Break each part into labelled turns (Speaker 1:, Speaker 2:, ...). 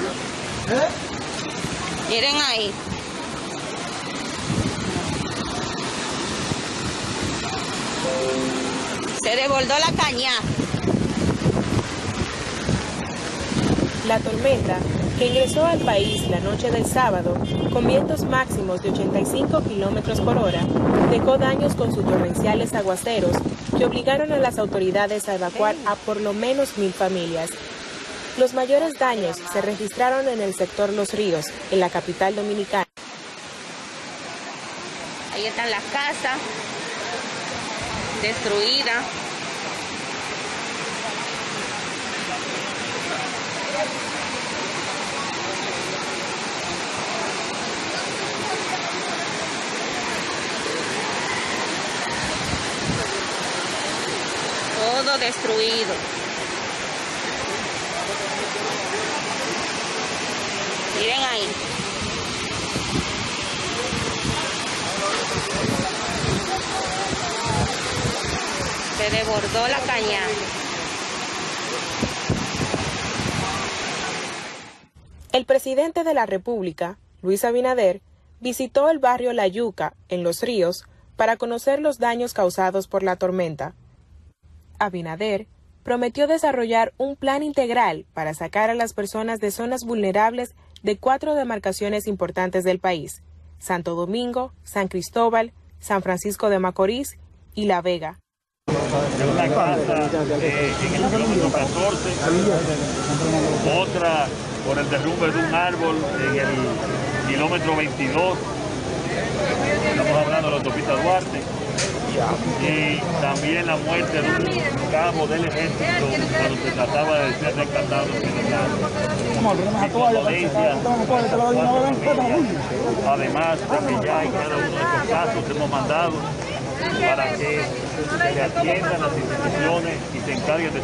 Speaker 1: Gracias. Miren ahí. Se desbordó la caña.
Speaker 2: La tormenta, que ingresó al país la noche del sábado con vientos máximos de 85 kilómetros por hora, dejó daños con sus torrenciales aguaceros que obligaron a las autoridades a evacuar a por lo menos mil familias. Los mayores daños se registraron en el sector Los Ríos, en la capital dominicana.
Speaker 1: Ahí están las casas destruidas. Todo destruido. Miren ahí. Se desbordó la caña.
Speaker 2: El presidente de la República, Luis Abinader, visitó el barrio La Yuca, en Los Ríos, para conocer los daños causados por la tormenta. Abinader prometió desarrollar un plan integral para sacar a las personas de zonas vulnerables de cuatro demarcaciones importantes del país, Santo Domingo, San Cristóbal, San Francisco de Macorís y La Vega.
Speaker 3: De una casa eh, en el kilómetro 14, otra por el derrumbe de un árbol en el kilómetro 22, estamos hablando de la autopista Duarte, y también la muerte de un cabo del ejército cuando se trataba de ser rescatado Además de ya en cada uno de estos casos hemos mandado para que se atiendan las instituciones y se encarguen de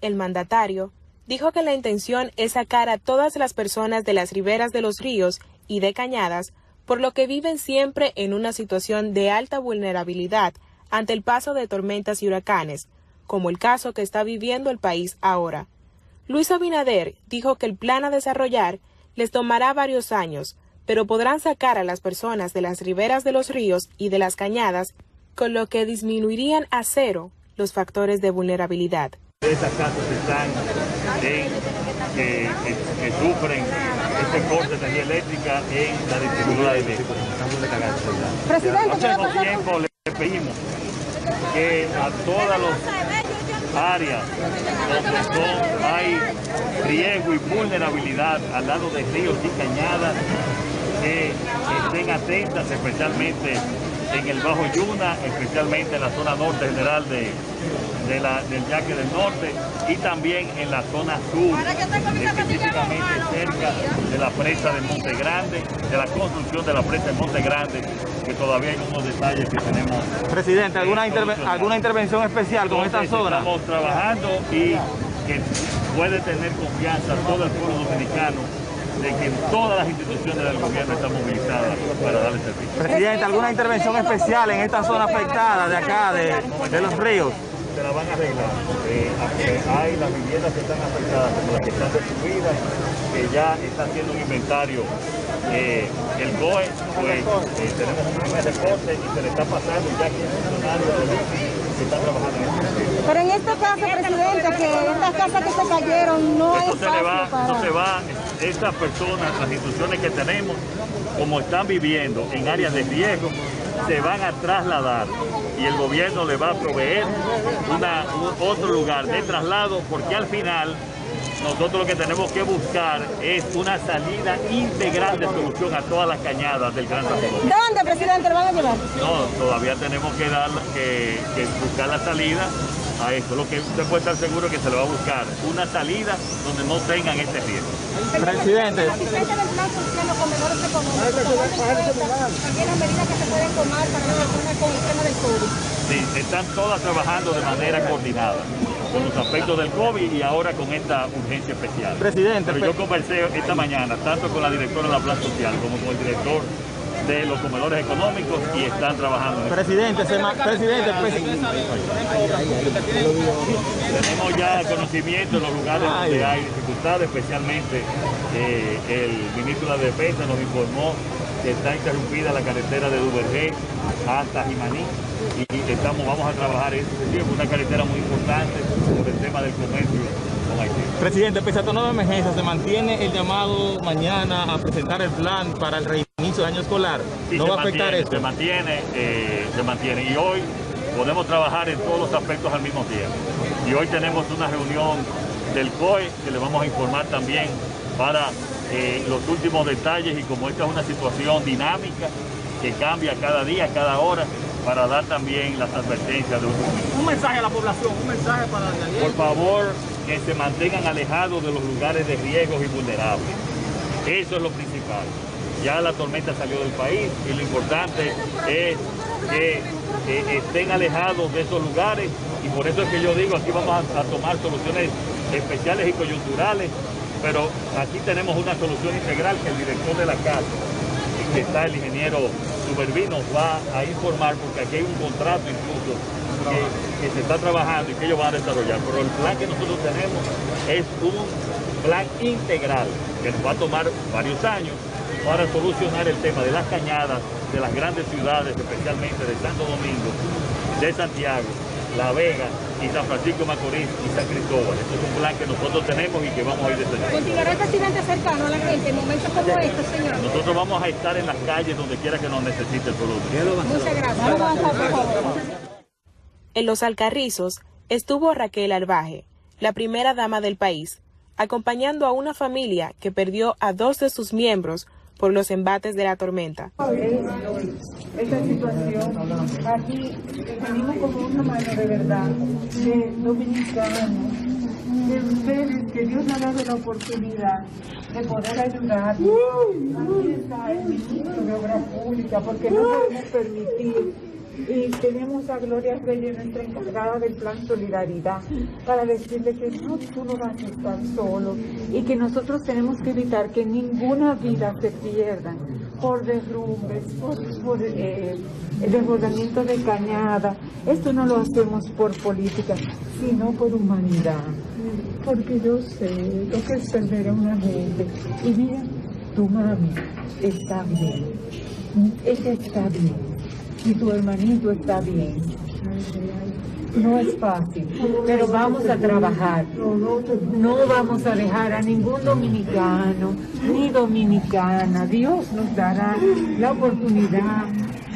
Speaker 2: El mandatario dijo que la intención es sacar a todas las personas de las riberas de los ríos y de cañadas, por lo que viven siempre en una situación de alta vulnerabilidad ante el paso de tormentas y huracanes, como el caso que está viviendo el país ahora. Luis Abinader dijo que el plan a desarrollar les tomará varios años, pero podrán sacar a las personas de las riberas de los ríos y de las cañadas, con lo que disminuirían a cero los factores de vulnerabilidad.
Speaker 3: Esas casas están en, que, que- que sufren este corte de energía eléctrica en la distribuidora de eléctrica. Hace algún tiempo le pedimos que a todas las áreas donde son- hay riesgo y vulnerabilidad al lado de ríos y cañadas, que estén atentas especialmente en el Bajo Yuna, especialmente en la zona norte general de, de la- del Yaque del Norte y también en la zona sur, específicamente cerca de la presa de Monte Grande, de la construcción de la presa de Monte Grande, que todavía hay unos detalles que tenemos.
Speaker 4: Presidente, ¿alguna, interve- alguna intervención especial con esta
Speaker 3: Entonces,
Speaker 4: zona?
Speaker 3: Estamos trabajando y que puede tener confianza todo el pueblo dominicano de que todas las instituciones del gobierno están movilizadas para darle servicio.
Speaker 4: Presidente, ¿alguna intervención especial en esta zona afectada de acá, de, de los ríos?
Speaker 3: Se la van a arreglar. Eh, eh, hay las viviendas que están afectadas, como las que están destruidas, que ya está haciendo un inventario. Eh, el COE, pues eh, tenemos un primer reporte y se le está pasando ya que es funcionario está trabajando en esto.
Speaker 5: Pero en este caso, presidente, que estas casas que se cayeron no
Speaker 3: Esto
Speaker 5: es
Speaker 3: se le va,
Speaker 5: para...
Speaker 3: se va, estas personas, las instituciones que tenemos, como están viviendo en áreas de riesgo, se van a trasladar y el gobierno le va a proveer una, un- otro lugar de traslado porque al final nosotros lo que tenemos que buscar es una salida integral de solución a todas las cañadas del Gran Santo Domingo.
Speaker 5: ¿Dónde, presidente, lo van a llevar?
Speaker 3: No, todavía tenemos que, dar, que, que buscar la salida a esto. Lo que usted puede estar seguro es que se le va a buscar una salida donde no tengan este riesgo.
Speaker 4: Presidente.
Speaker 3: Sí, están todas trabajando de manera coordinada con los aspectos del COVID y ahora con esta urgencia especial.
Speaker 4: Presidente,
Speaker 3: Pero yo conversé esta mañana tanto con la directora de la Plan Social como con el director de los comedores económicos y están trabajando. en.
Speaker 4: Presidente, se presidente, pues,
Speaker 3: Tenemos ya conocimiento en los lugares donde hay dificultades, especialmente eh, el ministro de la Defensa nos informó que está interrumpida la carretera de Duvergé hasta Jimaní y estamos, vamos a trabajar en ese sentido, una carretera muy importante por el tema del comercio con Haití.
Speaker 4: presidente, pese a toda nueva emergencia, se mantiene el llamado mañana a presentar el plan para el reinicio del año escolar.
Speaker 3: Sí,
Speaker 4: no va a afectar
Speaker 3: mantiene,
Speaker 4: esto.
Speaker 3: Se mantiene, eh, se mantiene. Y hoy podemos trabajar en todos los aspectos al mismo tiempo. Y hoy tenemos una reunión del COE que le vamos a informar también para eh, los últimos detalles y como esta es una situación dinámica que cambia cada día, cada hora, para dar también las advertencias de último minuto.
Speaker 4: Un mensaje a la población, un mensaje para
Speaker 3: Por favor, que se mantengan alejados de los lugares de riesgos y vulnerables. Eso es lo principal. Ya la tormenta salió del país y lo importante es que eh, estén alejados de esos lugares y por eso es que yo digo, aquí vamos a, a tomar soluciones especiales y coyunturales, pero aquí tenemos una solución integral que el director de la casa, que está el ingeniero Supervino, va a informar porque aquí hay un contrato incluso que se está trabajando y que ellos van a desarrollar. Pero el plan que nosotros tenemos es un plan integral que nos va a tomar varios años para solucionar el tema de las cañadas de las grandes ciudades, especialmente de Santo Domingo, de Santiago, La Vega y San Francisco Macorís y San Cristóbal. Este es un plan que nosotros tenemos y que vamos a ir desarrollando.
Speaker 5: Continuará el presidente cercano a la gente en momentos como estos, señor.
Speaker 3: Nosotros vamos a estar en las calles donde quiera que nos necesite el producto.
Speaker 5: Muchas gracias.
Speaker 2: En los Alcarrizos estuvo Raquel Albaje, la primera dama del país, acompañando a una familia que perdió a dos de sus miembros por los embates de la tormenta.
Speaker 6: esta situación. Aquí venimos como una mano de verdad, de dominicanos, de ustedes, que Dios nos ha dado la oportunidad de poder ayudar. Aquí está el ministro de Obras Públicas, porque no podemos permitir. Y tenemos a Gloria Reyes, nuestra encargada del plan Solidaridad, para decirle que no, tú no vas a estar solo y que nosotros tenemos que evitar que ninguna vida se pierda por derrumbes, por, por eh, desbordamiento de cañada. Esto no lo hacemos por política, sino por humanidad. Porque yo sé lo que es perder a una gente. Y mira, tu mami está bien. Ella está bien. Y tu hermanito está bien. No es fácil, pero vamos a trabajar. No vamos a dejar a ningún dominicano ni dominicana. Dios nos dará la oportunidad,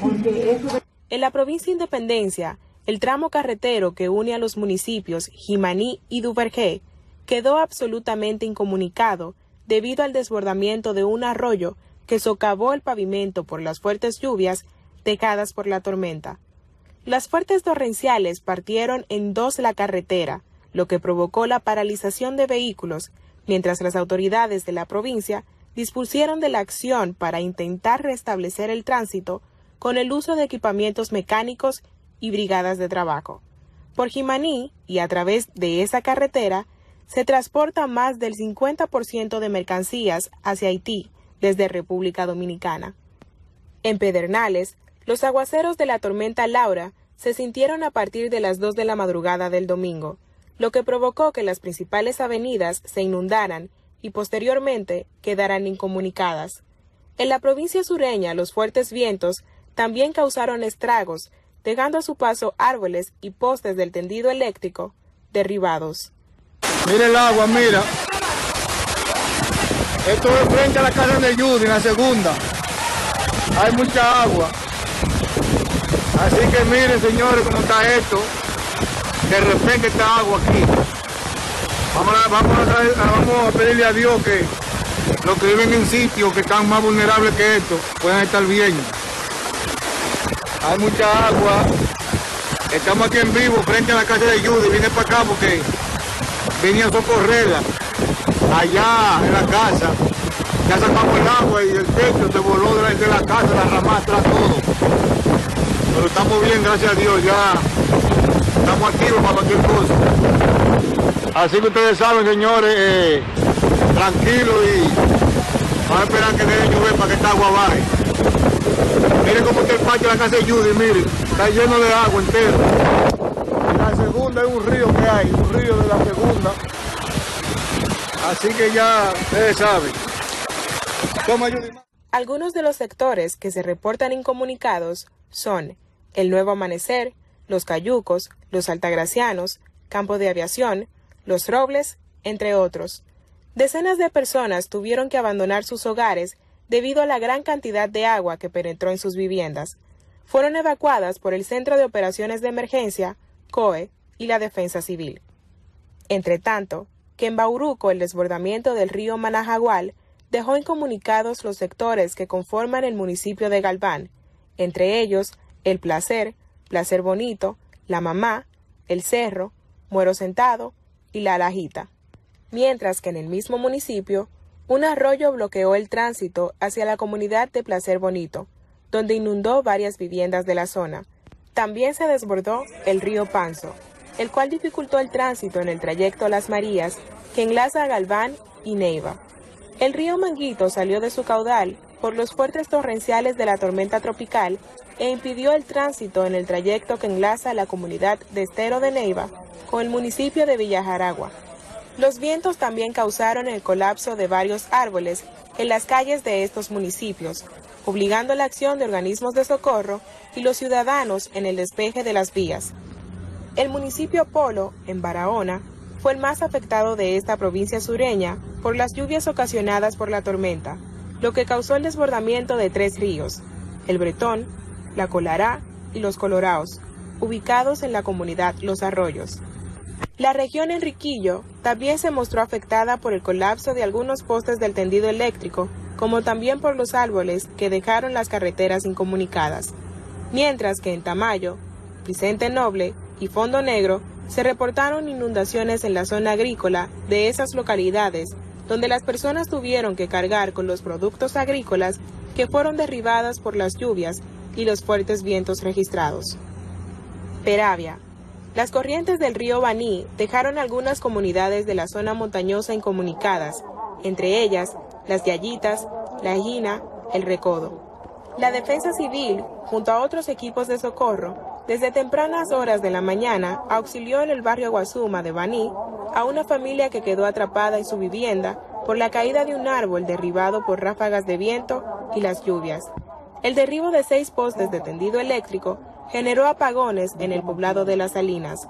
Speaker 6: porque eso
Speaker 2: En la provincia Independencia, el tramo carretero que une a los municipios Jimaní y Duvergé quedó absolutamente incomunicado debido al desbordamiento de un arroyo que socavó el pavimento por las fuertes lluvias dejadas por la tormenta. Las fuertes torrenciales partieron en dos la carretera, lo que provocó la paralización de vehículos, mientras las autoridades de la provincia dispusieron de la acción para intentar restablecer el tránsito con el uso de equipamientos mecánicos y brigadas de trabajo. Por Jimaní y a través de esa carretera se transporta más del 50% de mercancías hacia Haití desde República Dominicana. En Pedernales, los aguaceros de la tormenta Laura se sintieron a partir de las 2 de la madrugada del domingo, lo que provocó que las principales avenidas se inundaran y posteriormente quedaran incomunicadas. En la provincia sureña, los fuertes vientos también causaron estragos, dejando a su paso árboles y postes del tendido eléctrico derribados.
Speaker 7: Mira el agua, mira. Esto es frente a la casa de Judy, en la segunda. Hay mucha agua. Así que miren, señores, cómo está esto. De repente está agua aquí. Vamos a, vamos a, pedirle a Dios que los que viven en sitios que están más vulnerables que esto puedan estar bien. Hay mucha agua. Estamos aquí en vivo frente a la casa de Judy. Vine para acá porque venía a socorrerla allá en la casa. Ya sacamos el agua y el techo se voló de la, casa, la ramastra, todo. Pero estamos bien, gracias a Dios, ya estamos activos para cualquier cosa. Así que ustedes saben, señores, eh, tranquilos y vamos a esperar que deje llover para que esta agua baje. Miren cómo está el patio de la casa de Judy, miren, está lleno de agua entero. En la segunda hay un río que hay, un río de la segunda. Así que ya ustedes saben. Toma, Judy.
Speaker 2: Algunos de los sectores que se reportan incomunicados son el Nuevo Amanecer, los Cayucos, los Altagracianos, Campo de Aviación, los Robles, entre otros. Decenas de personas tuvieron que abandonar sus hogares debido a la gran cantidad de agua que penetró en sus viviendas. Fueron evacuadas por el Centro de Operaciones de Emergencia, COE, y la Defensa Civil. Entre tanto, que en Bauruco el desbordamiento del río Manajagual dejó incomunicados los sectores que conforman el municipio de Galván, entre ellos El Placer, Placer Bonito, La Mamá, El Cerro, Muero Sentado y La Lajita. Mientras que en el mismo municipio, un arroyo bloqueó el tránsito hacia la comunidad de Placer Bonito, donde inundó varias viviendas de la zona. También se desbordó el río Panzo, el cual dificultó el tránsito en el trayecto Las Marías que enlaza a Galván y Neiva. El río Manguito salió de su caudal por los fuertes torrenciales de la tormenta tropical e impidió el tránsito en el trayecto que enlaza la comunidad de Estero de Neiva con el municipio de Villajaragua. Los vientos también causaron el colapso de varios árboles en las calles de estos municipios, obligando la acción de organismos de socorro y los ciudadanos en el despeje de las vías. El municipio Polo, en Barahona, fue el más afectado de esta provincia sureña por las lluvias ocasionadas por la tormenta, lo que causó el desbordamiento de tres ríos, el Bretón, la Colará y los Coloraos, ubicados en la comunidad Los Arroyos. La región Enriquillo también se mostró afectada por el colapso de algunos postes del tendido eléctrico, como también por los árboles que dejaron las carreteras incomunicadas, mientras que en Tamayo, Vicente Noble y Fondo Negro se reportaron inundaciones en la zona agrícola de esas localidades, donde las personas tuvieron que cargar con los productos agrícolas que fueron derribadas por las lluvias y los fuertes vientos registrados. Peravia. Las corrientes del río Baní dejaron algunas comunidades de la zona montañosa incomunicadas, entre ellas las Yayitas, la Gina, el Recodo. La Defensa Civil, junto a otros equipos de socorro, desde tempranas horas de la mañana auxilió en el barrio Guasuma de Baní a una familia que quedó atrapada en su vivienda por la caída de un árbol derribado por ráfagas de viento y las lluvias. El derribo de seis postes de tendido eléctrico generó apagones en el poblado de Las Salinas.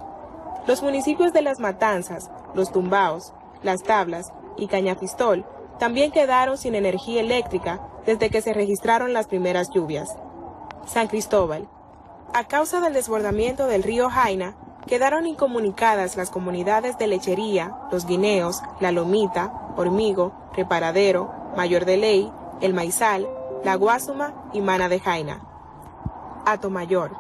Speaker 2: Los municipios de Las Matanzas, Los Tumbaos, Las Tablas y Cañapistol también quedaron sin energía eléctrica desde que se registraron las primeras lluvias. San Cristóbal. A causa del desbordamiento del río Jaina, quedaron incomunicadas las comunidades de Lechería, Los Guineos, La Lomita, Hormigo, Reparadero, Mayor de Ley, El Maizal, La Guasuma y Mana de Jaina. Atomayor.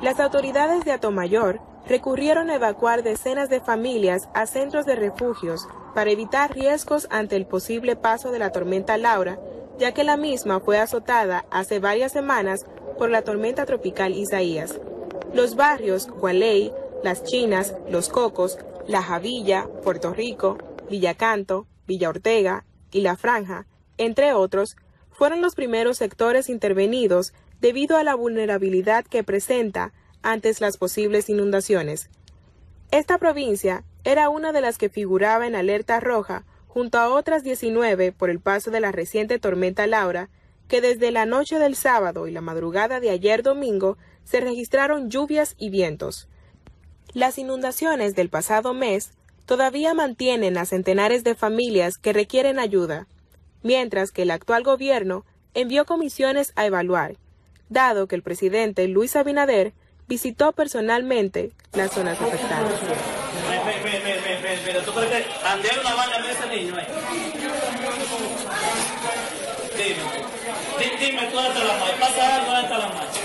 Speaker 2: Las autoridades de Atomayor recurrieron a evacuar decenas de familias a centros de refugios para evitar riesgos ante el posible paso de la tormenta Laura, ya que la misma fue azotada hace varias semanas por la tormenta tropical Isaías. Los barrios Gualey, Las Chinas, Los Cocos, La Javilla, Puerto Rico, Villacanto, Villa Ortega y La Franja, entre otros, fueron los primeros sectores intervenidos debido a la vulnerabilidad que presenta antes las posibles inundaciones. Esta provincia era una de las que figuraba en alerta roja junto a otras 19 por el paso de la reciente tormenta Laura, que desde la noche del sábado y la madrugada de ayer domingo se registraron lluvias y vientos. Las inundaciones del pasado mes todavía mantienen a centenares de familias que requieren ayuda, mientras que el actual gobierno envió comisiones a evaluar, dado que el presidente Luis Abinader visitó personalmente las zonas afectadas.
Speaker 8: Dime, dime tú la pasa algo la marcha.